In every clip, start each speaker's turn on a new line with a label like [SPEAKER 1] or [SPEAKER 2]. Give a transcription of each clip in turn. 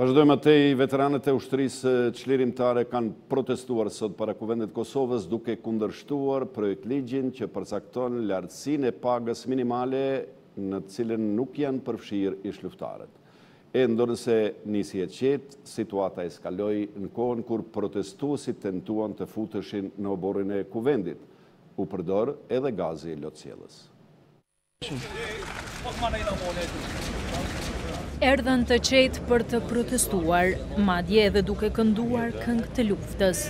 [SPEAKER 1] Vazhdojmë më tej, veteranët e Ushtrisë Çlirimtare kanë protestuar sot para Kuvendit të Kosovës duke kundërshtuar projektligjin që përcakton lartësinë e pagës minimale në të cilën nuk janë përfshirë ish-luftarët. E ndonëse nisi e qetë, situata eskaloi në kohën kur protestuesit tentuan të futeshin në oborrin e Kuvendit. U përdor edhe gazi lotsjellës.
[SPEAKER 2] Erdhën të qetë për të protestuar, madje edhe duke kënduar këngë të luftës.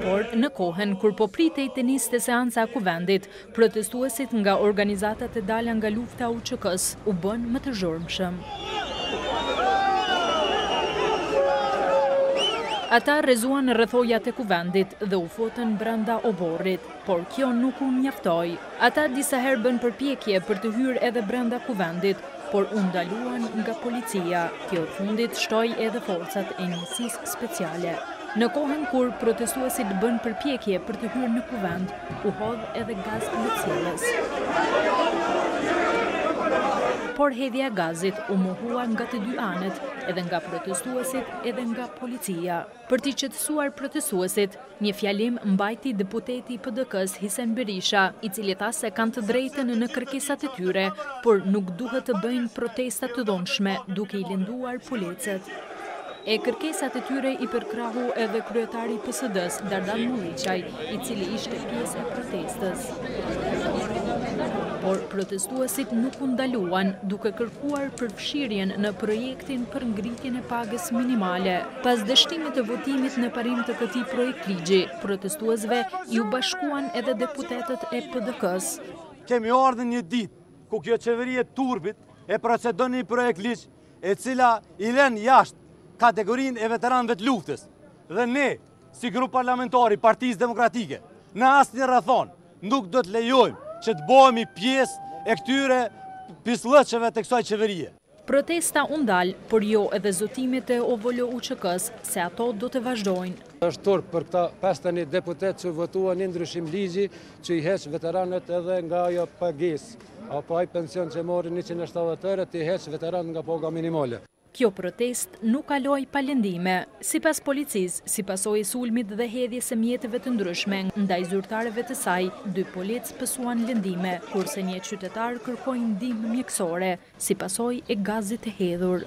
[SPEAKER 2] Por në kohën kur po pritej të niste seanca e Kuvendit, Protestuesit nga organizatat e dala nga lufta e UÇK-së u bënë më të zhurmshëm. Ata rrëzuan rrethojat e Kuvendit dhe u futën brenda oborrit, por kjo nuk u mjaftoi. Ata disa herë bënë përpjekje për të hyrë edhe brenda Kuvendit, por u ndaluan nga policia, kjo e fundit shtoi edhe forcat e njësisë speciale. Në kohën kur protestuesit bënë përpjekje për të hyrë në Kuvend, u hodh edhe gaz lotsjellës. Por hedhja e gazit u mohua nga të dy anët, edhe nga protestuesit edhe nga policia. Për t'i qetësuar protestuesit, një fjalim mbajti deputeti i PDK-së Hysen Berisha, i cili tha se kanë të drejtën në kërkesat e tyre, por nuk duhet të bëjnë protesta të dhunshme, duke i lënduar policët. E kërkesat e tyre i përkrahu edhe kryetari i PSD-së, Dardan Molliqaj, i cili ishte pjesë e protestës. Por protestuesit nuk u ndaluan, duke kërkuar përfshirjen në projektin për ngritjen e pagës minimale. Pas dështimit të votimit në parim të këtij projektligji, protestuesve iu bashkuan edhe deputetët e PDK-së.
[SPEAKER 3] Kemi ardhur në një ditë ku kjo qeveri e turpit e procedon një projektligj e cila i lën jashtë kategorinë e veteranëve të luftës. Dhe ne, si grup parlamentar i Partisë Demokratike, në asnjë rrethanë nuk do të lejojmë që të bëhemi pjesë e këtyre pisllëqeve të kësaj qeverie.
[SPEAKER 2] Protesta u ndal, por jo edhe zotimet e OVL-UÇK-së, se ato do të vazhdojnë.
[SPEAKER 4] Është turp për këta pesëdhjetë e një deputetë që votuan një ndryshim ligji që i heq veteranët edhe nga ajo pagesë apo ai pension që morrin njëqind e shtatëdhjetë euro, t'i heqë veteranët nga paga minimale.
[SPEAKER 2] Kjo protestë nuk kaloi pa lëndime. Sipas policisë, si pasojë e sulmit dhe hedhjes së mjeteve të ndryshme ndaj zyrtarëve të saj, dy policë, pësuan lëndime, kurse një qytetar kërkoi ndihmë mjekësore si pasojë e gazit të hedhur.